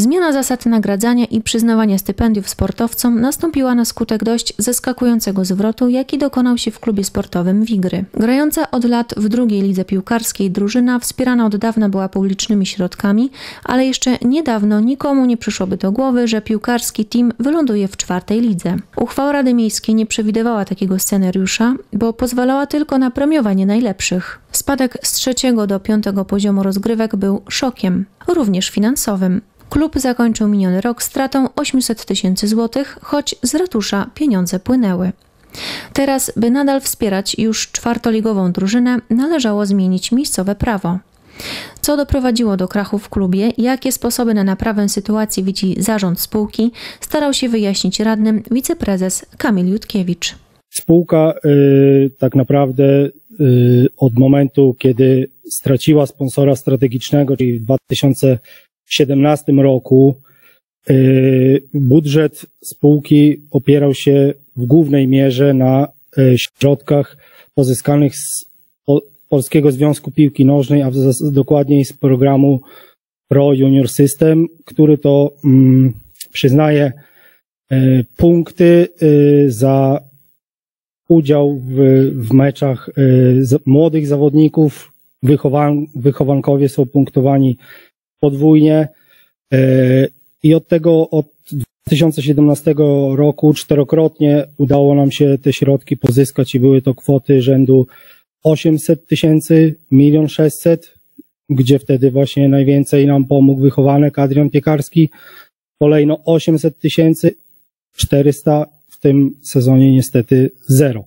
Zmiana zasad nagradzania i przyznawania stypendiów sportowcom nastąpiła na skutek dość zaskakującego zwrotu, jaki dokonał się w klubie sportowym Wigry. Grająca od lat w drugiej lidze piłkarskiej drużyna wspierana od dawna była publicznymi środkami, ale jeszcze niedawno nikomu nie przyszłoby do głowy, że piłkarski team wyląduje w czwartej lidze. Uchwała Rady Miejskiej nie przewidywała takiego scenariusza, bo pozwalała tylko na premiowanie najlepszych. Spadek z trzeciego do piątego poziomu rozgrywek był szokiem, również finansowym. Klub zakończył miniony rok stratą 800 tysięcy złotych, choć z ratusza pieniądze płynęły. Teraz, by nadal wspierać już czwartoligową drużynę, należało zmienić miejscowe prawo. Co doprowadziło do krachu w klubie, jakie sposoby na naprawę sytuacji widzi zarząd spółki, starał się wyjaśnić radnym wiceprezes Kamil Jutkiewicz. Spółka y, tak naprawdę y, od momentu, kiedy straciła sponsora strategicznego, czyli w 2017 roku, y, budżet spółki opierał się w głównej mierze na y, środkach pozyskanych z po, Polskiego Związku Piłki Nożnej, a dokładniej z programu Pro Junior System, który to mm, przyznaje y, punkty za udział w, w meczach młodych zawodników. Wychowan, wychowankowie są punktowani podwójnie. Y, I od tego, od 2017 roku czterokrotnie udało nam się te środki pozyskać i były to kwoty rzędu 800 tysięcy, milion 600, gdzie wtedy właśnie najwięcej nam pomógł wychowanek Adrian Piekarski. Kolejno 800 tysięcy, 400 w tym sezonie niestety zero.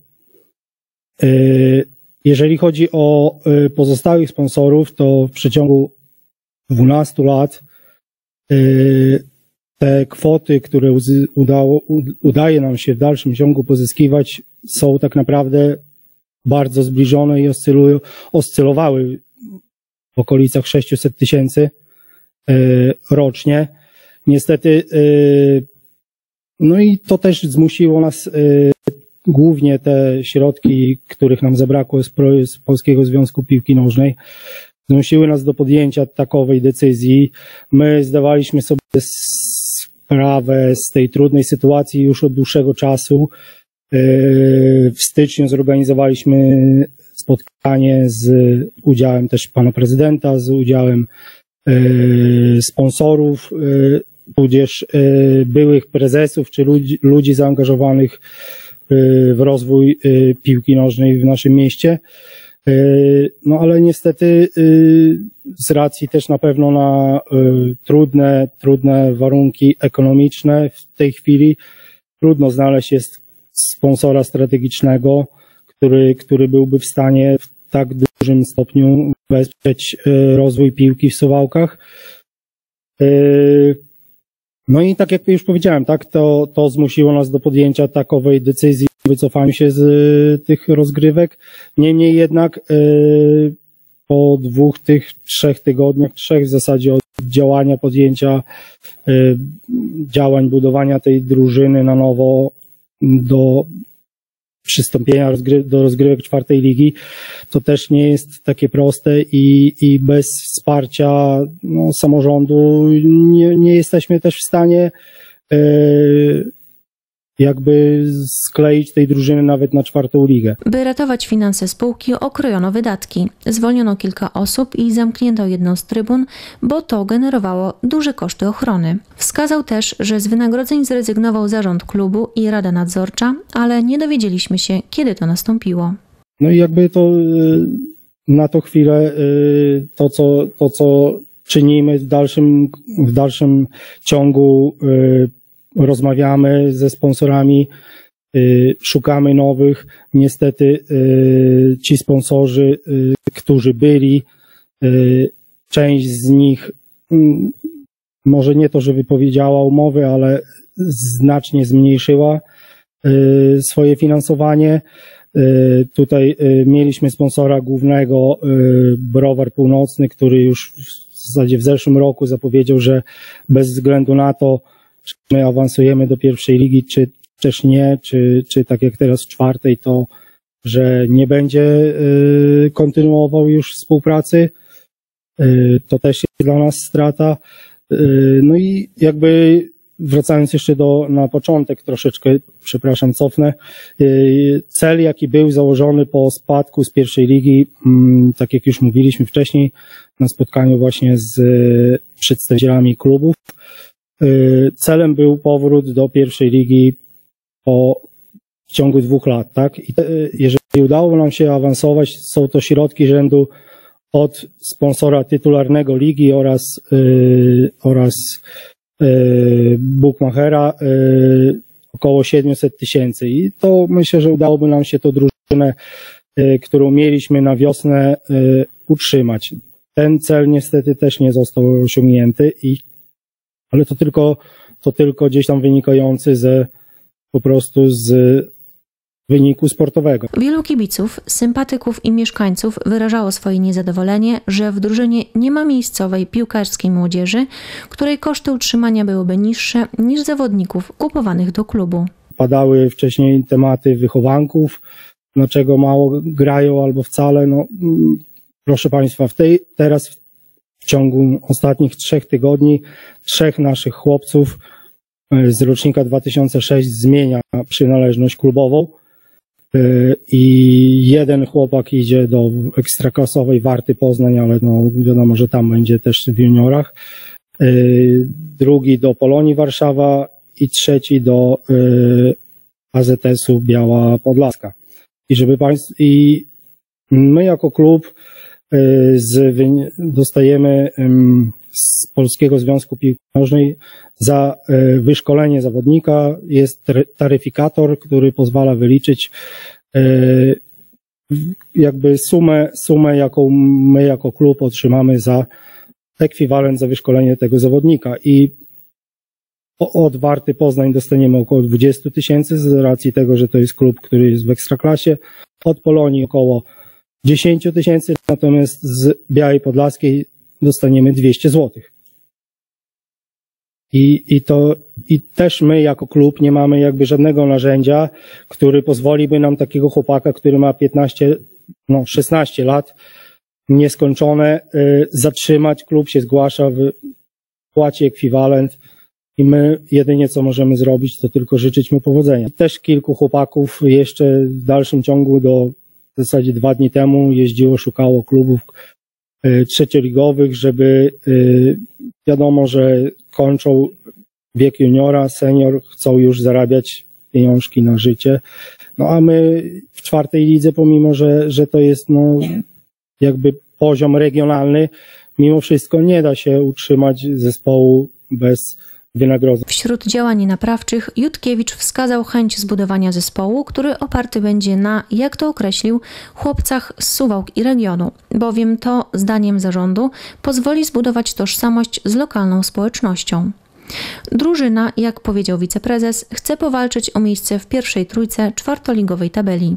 E, jeżeli chodzi o e, pozostałych sponsorów, to w przeciągu 12 lat e, te kwoty, które udało, udaje nam się w dalszym ciągu pozyskiwać, są tak naprawdę bardzo zbliżone i oscylują, oscylowały w okolicach 600 tysięcy rocznie. Niestety no i to też zmusiło nas głównie te środki, których nam zabrakło z Polskiego Związku Piłki Nożnej, zmusiły nas do podjęcia takowej decyzji. My zdawaliśmy sobie sprawę z tej trudnej sytuacji już od dłuższego czasu. Y, w styczniu zorganizowaliśmy spotkanie z udziałem też pana prezydenta, z udziałem y, sponsorów tudzież y, byłych prezesów czy ludzi, ludzi zaangażowanych w rozwój piłki nożnej w naszym mieście. No ale niestety z racji też na pewno na trudne, trudne warunki ekonomiczne w tej chwili trudno znaleźć jest sponsora strategicznego, który, który byłby w stanie w tak dużym stopniu wesprzeć rozwój piłki w Suwałkach. No i tak jak już powiedziałem, tak, to, to zmusiło nas do podjęcia takowej decyzji, wycofaniu się z y, tych rozgrywek. Niemniej jednak y, po dwóch tych, trzech tygodniach, trzech w zasadzie od działania, podjęcia y, działań, budowania tej drużyny na nowo do przystąpienia do rozgrywek czwartej ligi, to też nie jest takie proste i, i bez wsparcia no, samorządu nie, nie jesteśmy też w stanie yy, jakby skleić tej drużyny nawet na czwartą ligę. By ratować finanse spółki, okrojono wydatki. Zwolniono kilka osób i zamknięto jedną z trybun, bo to generowało duże koszty ochrony. Wskazał też, że z wynagrodzeń zrezygnował zarząd klubu i rada nadzorcza, ale nie dowiedzieliśmy się, kiedy to nastąpiło. No i jakby to y, na to chwilę y, to, co, to, co czynimy w dalszym, w dalszym ciągu y, rozmawiamy ze sponsorami, y, szukamy nowych. Niestety y, ci sponsorzy, y, którzy byli, część z nich mm, może nie to, że wypowiedziała umowy, ale znacznie zmniejszyła swoje finansowanie. Tutaj mieliśmy sponsora głównego Browar Północny, który już w zasadzie w zeszłym roku zapowiedział, że bez względu na to, czy my awansujemy do pierwszej ligi, czy też nie, czy, czy tak jak teraz czwartej, to że nie będzie y, kontynuował już współpracy. Y, to też jest dla nas strata. Y, No i jakby wracając jeszcze do, na początek troszeczkę, przepraszam, cofnę. Y, Cel, jaki był założony po spadku z pierwszej ligi, mm, tak jak już mówiliśmy wcześniej, na spotkaniu właśnie z przedstawicielami klubów, celem był powrót do pierwszej ligi po w ciągu dwóch lat, tak? I y, jeżeli udało nam się awansować, są to środki rzędu od sponsora tytularnego ligi oraz, y, oraz y, Bookmachera y, około 700 tysięcy. I to myślę, że udałoby nam się to drużynę, y, którą mieliśmy na wiosnę, y, utrzymać. Ten cel niestety też nie został osiągnięty, i, ale to tylko, to tylko gdzieś tam wynikający ze, po prostu z wyniku sportowego. Wielu kibiców, sympatyków i mieszkańców wyrażało swoje niezadowolenie, że w drużynie nie ma miejscowej piłkarskiej młodzieży, której koszty utrzymania byłyby niższe niż zawodników kupowanych do klubu. padały wcześniej tematy wychowanków, dlaczego mało grają albo wcale. No, mm, proszę Państwa, w tej, teraz w ciągu ostatnich trzech tygodni trzech naszych chłopców e, z rocznika 2006 zmienia przynależność klubową E, i jeden chłopak idzie do ekstraklasowej Warty Poznań, ale no wiadomo, że tam będzie też w juniorach. E, Drugi do Polonii Warszawa i trzeci do AZS-u Biała Podlaska. I żeby państw, i my jako klub z, wyni- dostajemy em, z Polskiego Związku Piłki Nożnej za e, wyszkolenie zawodnika jest taryfikator, który pozwala wyliczyć e, jakby sumę, sumę, jaką my jako klub otrzymamy za ekwiwalent za wyszkolenie tego zawodnika. I od Warty Poznań dostaniemy około 20 tysięcy z racji tego, że to jest klub, który jest w ekstraklasie. Od Polonii około 10 tysięcy, natomiast z Białej Podlaskiej dostaniemy 200 złotych. I, I to, i też my jako klub nie mamy jakby żadnego narzędzia, który pozwoliłby nam takiego chłopaka, który ma 15, no 16 lat, nieskończone, y, zatrzymać. Klub się zgłasza, w, płaci ekwiwalent i my jedynie co możemy zrobić, to tylko życzyć mu powodzenia. Też kilku chłopaków jeszcze w dalszym ciągu do w zasadzie dwa dni temu jeździło, szukało klubów y, trzecioligowych, żeby y, wiadomo, że kończą wiek juniora, senior, chcą już zarabiać pieniążki na życie. No a my w czwartej lidze, pomimo, że, że to jest no, jakby poziom regionalny, mimo wszystko nie da się utrzymać zespołu bez wynagrodzeń. Wśród działań naprawczych Jutkiewicz wskazał chęć zbudowania zespołu, który oparty będzie na, jak to określił, chłopcach z Suwałk i regionu, bowiem to, zdaniem zarządu, pozwoli zbudować tożsamość z lokalną społecznością. Drużyna, jak powiedział wiceprezes, chce powalczyć o miejsce w pierwszej trójce czwartoligowej tabeli.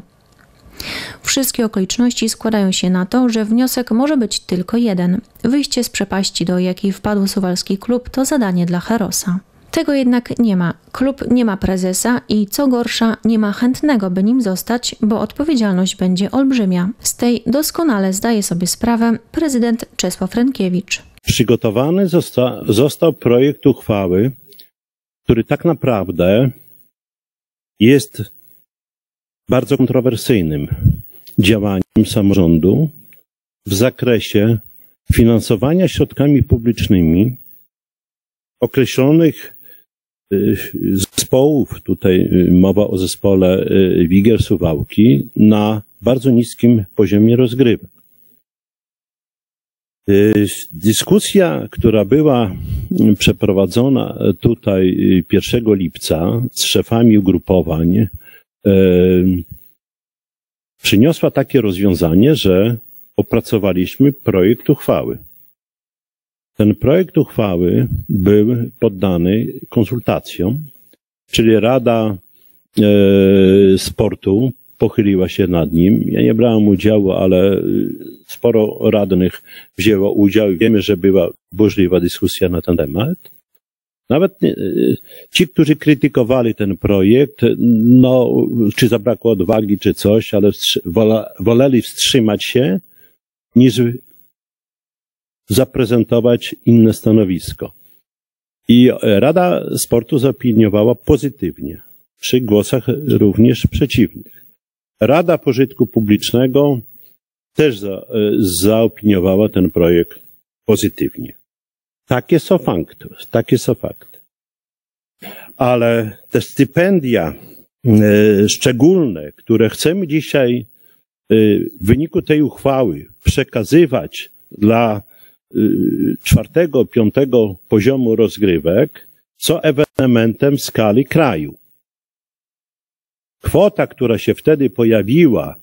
Wszystkie okoliczności składają się na to, że wniosek może być tylko jeden. Wyjście z przepaści, do jakiej wpadł suwalski klub, to zadanie dla Herosa. Tego jednak nie ma. Klub nie ma prezesa i co gorsza, nie ma chętnego, by nim zostać, bo odpowiedzialność będzie olbrzymia. Z tej doskonale zdaje sobie sprawę prezydent Czesław Rękiewicz. Przygotowany zosta, został projekt uchwały, który tak naprawdę jest bardzo kontrowersyjnym działaniem samorządu w zakresie finansowania środkami publicznymi określonych y, zespołów, tutaj y, mowa o zespole y, Wigier Suwałki, na bardzo niskim poziomie rozgrywek. Dyskusja, która była przeprowadzona tutaj y, 1 lipca z szefami ugrupowań, przyniosła takie rozwiązanie, że opracowaliśmy projekt uchwały. Ten projekt uchwały był poddany konsultacjom, czyli Rada e, Sportu pochyliła się nad nim. Ja nie brałem udziału, ale y, sporo radnych wzięło udział wiemy, że była burzliwa dyskusja na ten temat. Nawet y, ci, którzy krytykowali ten projekt, no, czy zabrakło odwagi, czy coś, ale woleli wstrzymać się, niż zaprezentować inne stanowisko. I Rada Sportu zaopiniowała pozytywnie, przy głosach również przeciwnych. Rada Pożytku Publicznego też za, zaopiniowała ten projekt pozytywnie. Takie są fakty, takie są fakty. Ale te stypendia e, szczególne, które chcemy dzisiaj e, w wyniku tej uchwały przekazywać dla e, czwartego, piątego poziomu rozgrywek, są ewenementem w skali kraju. Kwota, która się wtedy pojawiła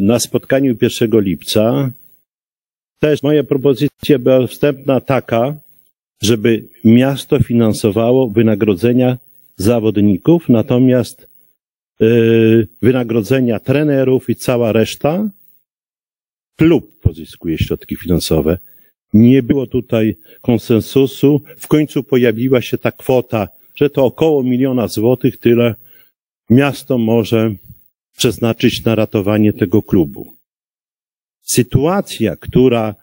na spotkaniu 1 lipca, też moja propozycja była wstępna taka, żeby miasto finansowało wynagrodzenia zawodników, natomiast yy, wynagrodzenia trenerów i cała reszta klub pozyskuje środki finansowe. Nie było tutaj konsensusu. W końcu pojawiła się ta kwota, że to około miliona złotych, tyle miasto może przeznaczyć na ratowanie tego klubu. Sytuacja, która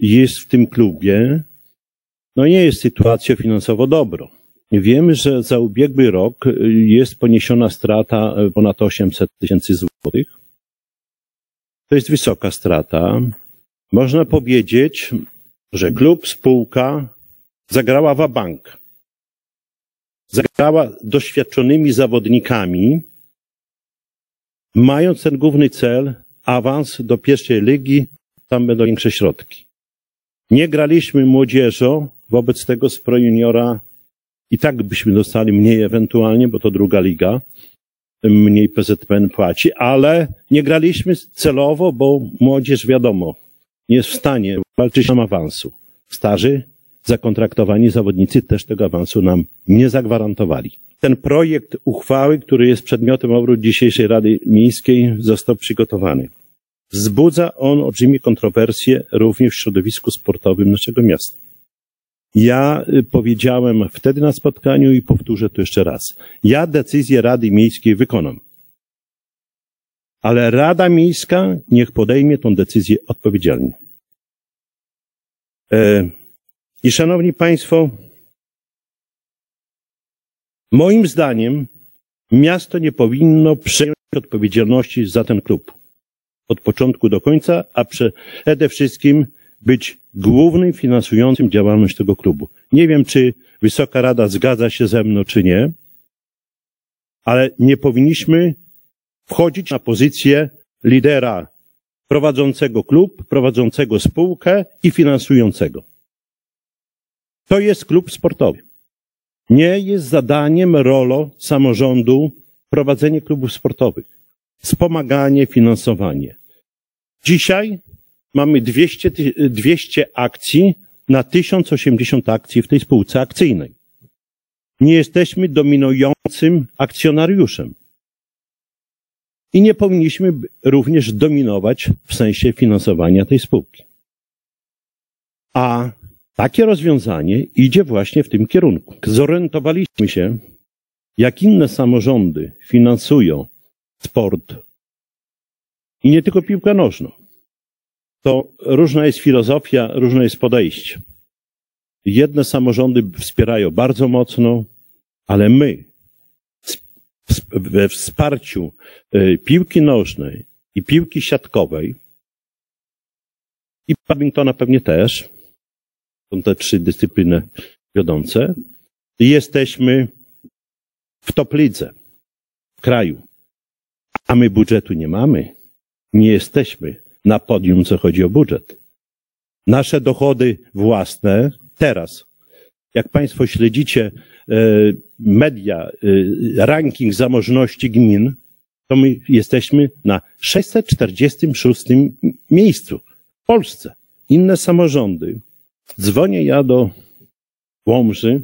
jest w tym klubie, no nie jest sytuacją finansowo dobrą. Wiemy, że za ubiegły rok jest poniesiona strata ponad 800 tysięcy złotych. To jest wysoka strata. Można powiedzieć, że klub, spółka zagrała w bank. Zagrała doświadczonymi zawodnikami, mając ten główny cel awans do pierwszej ligi, tam będą większe środki. Nie graliśmy młodzieżą, wobec tego z Pro Juniora i tak byśmy dostali mniej ewentualnie, bo to druga liga, mniej PZPN płaci, ale nie graliśmy celowo, bo młodzież wiadomo, nie jest w stanie walczyć nam awansu. Starzy, zakontraktowani zawodnicy też tego awansu nam nie zagwarantowali. Ten projekt uchwały, który jest przedmiotem obrad dzisiejszej Rady Miejskiej, został przygotowany. Wzbudza on olbrzymie kontrowersje również w środowisku sportowym naszego miasta. Ja y, powiedziałem wtedy na spotkaniu i powtórzę to jeszcze raz. Ja decyzję Rady Miejskiej wykonam. Ale Rada Miejska niech podejmie tą decyzję odpowiedzialnie. E, I szanowni Państwo, moim zdaniem miasto nie powinno przejąć odpowiedzialności za ten klub od początku do końca, a przede wszystkim być głównym finansującym działalność tego klubu. Nie wiem, czy Wysoka Rada zgadza się ze mną, czy nie, ale nie powinniśmy wchodzić na pozycję lidera prowadzącego klub, prowadzącego spółkę i finansującego. To jest klub sportowy. Nie jest zadaniem, rolą samorządu prowadzenie klubów sportowych. Wspomaganie, finansowanie. Dzisiaj mamy 200, 200 akcji na 1080 akcji w tej spółce akcyjnej. Nie jesteśmy dominującym akcjonariuszem. I nie powinniśmy również dominować w sensie finansowania tej spółki. A takie rozwiązanie idzie właśnie w tym kierunku. Zorientowaliśmy się, jak inne samorządy finansują sport i nie tylko piłkę nożną. To różna jest filozofia, różne jest podejście. Jedne samorządy wspierają bardzo mocno, ale my we wsparciu e, piłki nożnej i piłki siatkowej i badmintona pewnie też, są te trzy dyscypliny wiodące, jesteśmy w top lidze w kraju. A my budżetu nie mamy. Nie jesteśmy na podium, co chodzi o budżet. Nasze dochody własne teraz, jak Państwo śledzicie e, media, e, ranking zamożności gmin, to my jesteśmy na 646 miejscu w Polsce. Inne samorządy. Dzwonię ja do Łomży,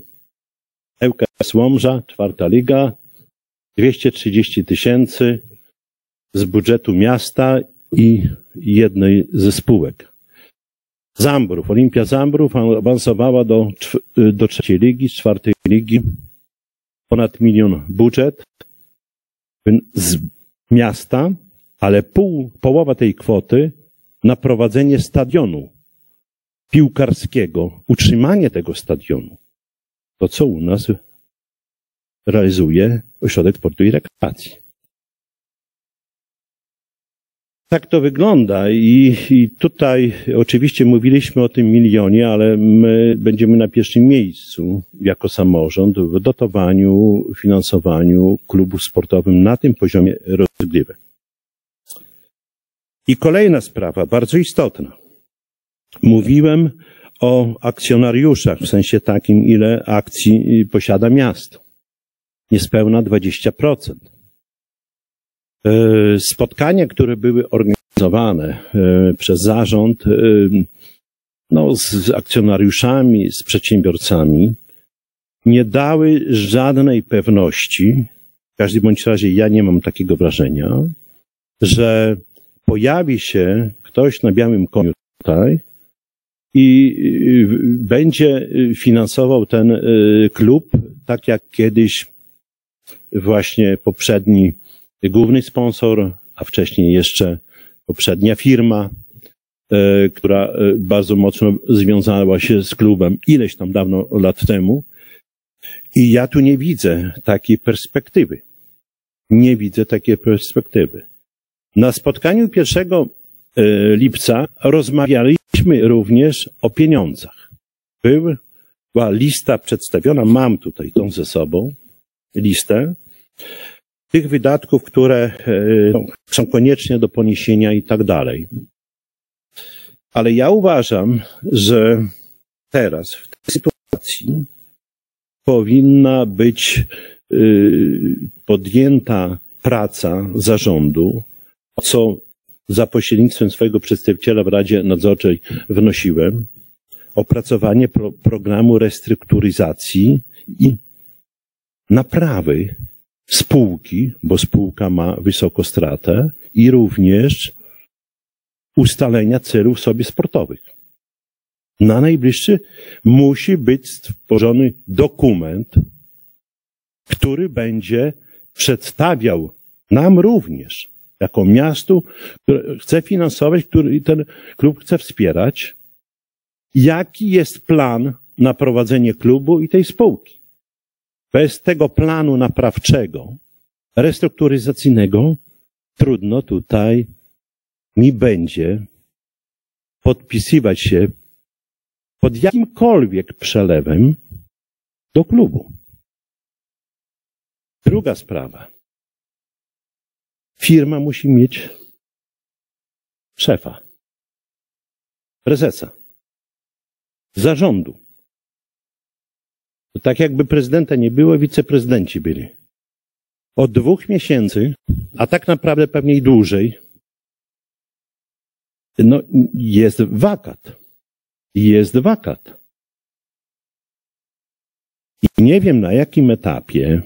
ŁKS Łomża, czwarta liga, 230 tysięcy, z budżetu miasta i jednej ze spółek. Zambrów, Olimpia Zambrów awansowała do, do trzeciej ligi, z czwartej ligi. Ponad milion budżet z miasta, ale pół, połowa tej kwoty na prowadzenie stadionu piłkarskiego, utrzymanie tego stadionu, to co u nas realizuje Ośrodek Sportu i Rekreacji. Tak to wygląda i, i, tutaj oczywiście mówiliśmy o tym milionie, ale my będziemy na pierwszym miejscu jako samorząd w dotowaniu, finansowaniu klubów sportowym na tym poziomie rozgrywek. I kolejna sprawa, bardzo istotna. Mówiłem o akcjonariuszach, w sensie takim, ile akcji posiada miasto. Niespełna 20%. E, spotkania, które były organizowane e, przez zarząd, e, no, z akcjonariuszami, z przedsiębiorcami, nie dały żadnej pewności, w każdym bądź razie ja nie mam takiego wrażenia, że pojawi się ktoś na białym koniu tutaj i będzie finansował ten klub, tak jak kiedyś właśnie poprzedni główny sponsor, a wcześniej jeszcze poprzednia firma, która bardzo mocno związała się z klubem ileś tam dawno lat temu. I ja tu nie widzę takiej perspektywy. Nie widzę takiej perspektywy. Na spotkaniu 1 e, lipca rozmawialiśmy również o pieniądzach. Była lista przedstawiona, mam tutaj tą ze sobą, listę tych wydatków, które e, są koniecznie do poniesienia i tak dalej. Ale ja uważam, że teraz, w tej sytuacji, powinna być e, podjęta praca zarządu, co za pośrednictwem swojego przedstawiciela w Radzie Nadzorczej wnosiłem, opracowanie pro programu restrukturyzacji i naprawy spółki, bo spółka ma wysoką stratę i również ustalenia celów sobie sportowych. Na najbliższy musi być stworzony dokument, który będzie przedstawiał nam również, jako miastu, które chce finansować, który ten klub chce wspierać, jaki jest plan na prowadzenie klubu i tej spółki. Bez tego planu naprawczego, restrukturyzacyjnego, trudno tutaj mi będzie podpisywać się pod jakimkolwiek przelewem do klubu. Druga sprawa. Firma musi mieć szefa, prezesa, zarządu. To tak jakby prezydenta nie było, wiceprezydenci byli. Od dwóch miesięcy, a tak naprawdę pewnie i dłużej, no, jest wakat. Jest wakat. I nie wiem na jakim etapie,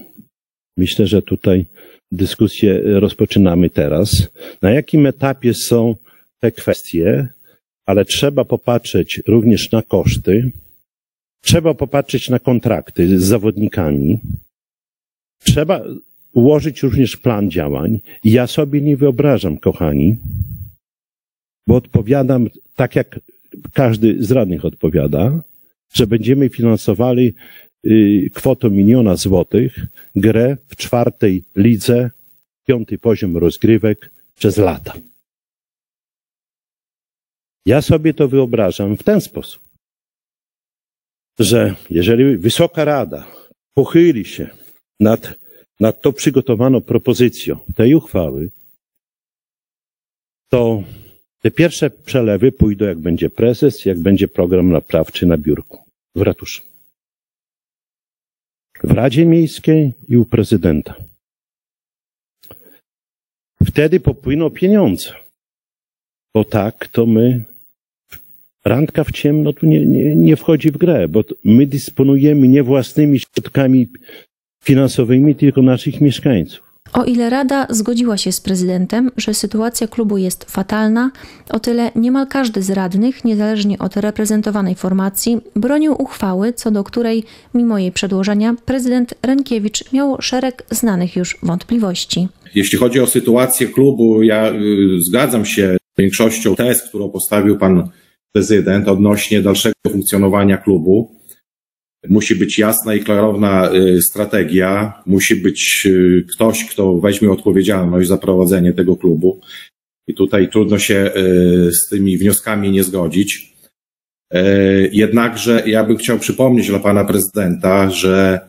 myślę, że tutaj dyskusję rozpoczynamy teraz, na jakim etapie są te kwestie, ale trzeba popatrzeć również na koszty, Trzeba popatrzeć na kontrakty z zawodnikami. Trzeba ułożyć również plan działań. Ja sobie nie wyobrażam, kochani, bo odpowiadam tak, jak każdy z radnych odpowiada, że będziemy finansowali kwotą miliona złotych grę w czwartej lidze, piąty poziom rozgrywek przez lata. Ja sobie to wyobrażam w ten sposób że jeżeli Wysoka Rada pochyli się nad, nad tą przygotowaną propozycją tej uchwały, to te pierwsze przelewy pójdą, jak będzie prezes, jak będzie program naprawczy na biurku w ratuszu. W Radzie Miejskiej i u prezydenta. Wtedy popłyną pieniądze. Bo tak, to my randka w ciemno tu nie, nie, nie wchodzi w grę, bo my dysponujemy nie własnymi środkami finansowymi, tylko naszych mieszkańców. O ile Rada zgodziła się z prezydentem, że sytuacja klubu jest fatalna, o tyle niemal każdy z radnych, niezależnie od reprezentowanej formacji, bronił uchwały, co do której, mimo jej przedłożenia, prezydent Renkiewicz miał szereg znanych już wątpliwości. Jeśli chodzi o sytuację klubu, ja y, zgadzam się z większością tez, którą postawił pan prezydent odnośnie dalszego funkcjonowania klubu. Musi być jasna i klarowna strategia, musi być ktoś, kto weźmie odpowiedzialność za prowadzenie tego klubu. I tutaj trudno się z tymi wnioskami nie zgodzić. Jednakże ja bym chciał przypomnieć dla pana prezydenta, że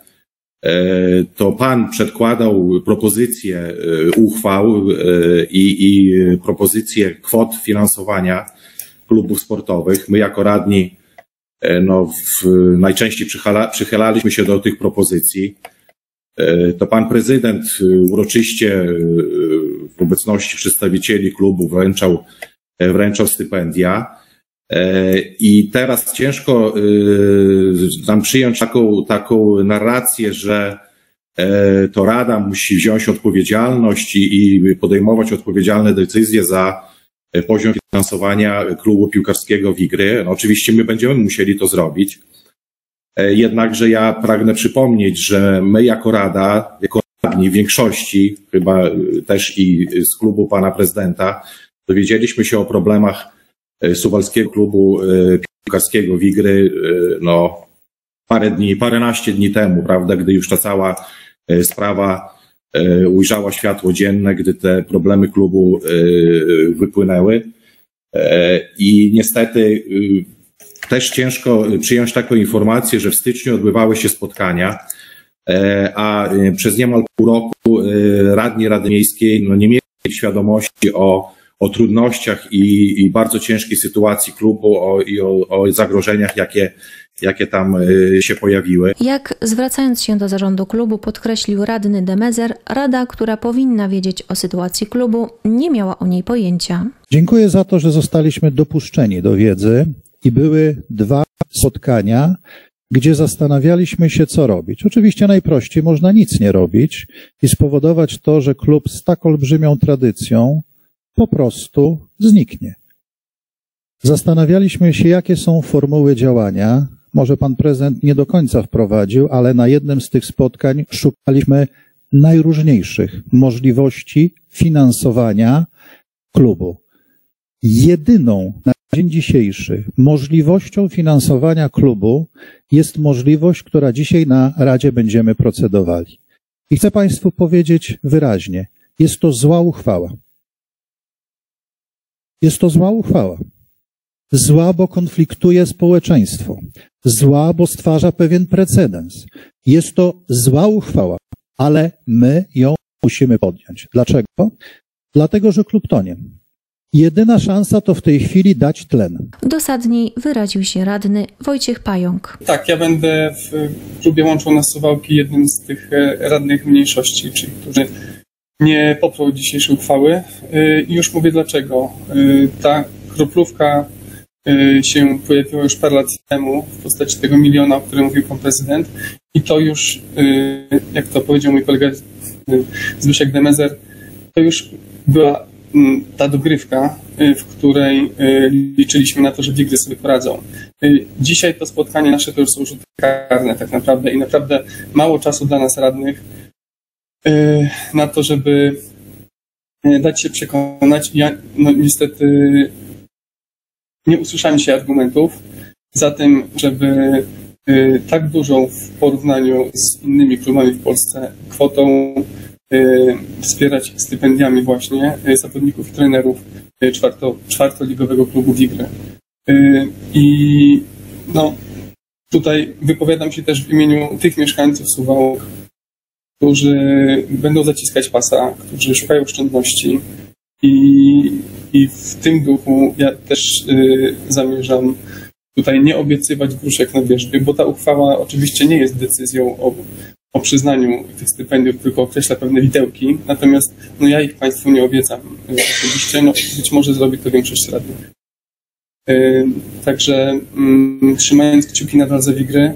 to pan przedkładał propozycje uchwał i, i propozycje kwot finansowania klubów sportowych. My jako radni no, w, najczęściej przychyla, przychylaliśmy się do tych propozycji. To pan prezydent uroczyście w obecności przedstawicieli klubu wręczał, wręczał stypendia. I teraz ciężko nam przyjąć taką, taką narrację, że to Rada musi wziąć odpowiedzialność i, i podejmować odpowiedzialne decyzje za poziom finansowania klubu piłkarskiego Wigry. No oczywiście my będziemy musieli to zrobić. Jednakże ja pragnę przypomnieć, że my jako Rada, jako radni w większości, chyba też i z klubu pana prezydenta, dowiedzieliśmy się o problemach suwalskiego klubu piłkarskiego Wigry, no parę dni, paręnaście dni temu, prawda, gdy już ta cała sprawa ujrzała światło dzienne, gdy te problemy klubu wypłynęły. I niestety też ciężko przyjąć taką informację, że w styczniu odbywały się spotkania, a przez niemal pół roku radni Rady Miejskiej no, nie mieli świadomości o, o trudnościach i, i bardzo ciężkiej sytuacji klubu o, i o, o zagrożeniach, jakie, jakie tam się pojawiły. Jak zwracając się do zarządu klubu podkreślił radny Demezer, rada, która powinna wiedzieć o sytuacji klubu, nie miała o niej pojęcia. Dziękuję za to, że zostaliśmy dopuszczeni do wiedzy i były dwa spotkania, gdzie zastanawialiśmy się, co robić. Oczywiście najprościej można nic nie robić i spowodować to, że klub z tak olbrzymią tradycją po prostu zniknie. Zastanawialiśmy się, jakie są formuły działania. Może pan prezydent nie do końca wprowadził, ale na jednym z tych spotkań szukaliśmy najróżniejszych możliwości finansowania klubu. Jedyną na dzień dzisiejszy możliwością finansowania klubu jest możliwość, która dzisiaj na Radzie będziemy procedowali. I chcę Państwu powiedzieć wyraźnie, jest to zła uchwała. Jest to zła uchwała. Zła, bo konfliktuje społeczeństwo. Zła, bo stwarza pewien precedens. Jest to zła uchwała, ale my ją musimy podjąć. Dlaczego? Dlatego, że klub tonie. Jedyna szansa to w tej chwili dać tlen. Dosadniej wyraził się radny Wojciech Pająk. Tak, ja będę w klubie Łączą nas Suwałki jednym z tych radnych mniejszości, czyli którzy nie poprą dzisiejszej uchwały. I już mówię dlaczego. Ta kroplówka się pojawiła już parę lat temu w postaci tego miliona, o którym mówił pan prezydent. I to już, jak to powiedział mój kolega Zbyszek Demezer, to już była ta dogrywka, w której liczyliśmy na to, że Wigry sobie poradzą. Dzisiaj to spotkanie nasze to już są rzuty karne tak naprawdę i naprawdę mało czasu dla nas radnych na to, żeby dać się przekonać. Ja no, niestety nie usłyszałem się argumentów za tym, żeby tak dużą w porównaniu z innymi klubami w Polsce kwotą wspierać stypendiami właśnie zawodników i trenerów czwarto, czwartoligowego klubu Wigry. I no, tutaj wypowiadam się też w imieniu tych mieszkańców Suwałk, którzy będą zaciskać pasa, którzy szukają oszczędności i, i w tym duchu ja też y, zamierzam tutaj nie obiecywać gruszek na wierzbie, bo ta uchwała oczywiście nie jest decyzją o, o przyznaniu tych stypendiów, tylko określa pewne widełki, natomiast no, ja ich Państwu nie obiecam oczywiście, no, być może zrobi to większość radnych. Yy, także yy, trzymając kciuki nadal za Wigry,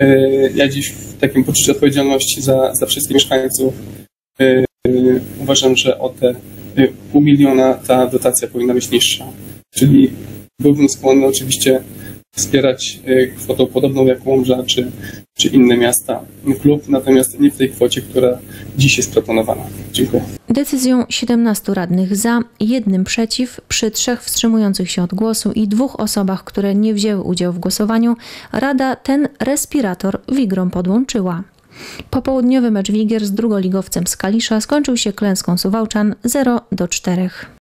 yy, ja dziś w takim poczuciu odpowiedzialności za, za wszystkich mieszkańców uważam, że o te pół miliona ta dotacja powinna być niższa. Czyli byłbym skłonny oczywiście wspierać kwotą podobną jak Łomża czy, czy inne miasta klub, natomiast nie w tej kwocie, która dziś jest proponowana. Dziękuję. Decyzją 17 radnych za, jednym przeciw, przy trzech wstrzymujących się od głosu i dwóch osobach, które nie wzięły udziału w głosowaniu, Rada ten respirator Wigrom podłączyła. Popołudniowy mecz Wigier z drugoligowcem z Kalisza skończył się klęską Suwałczan 0 do 4.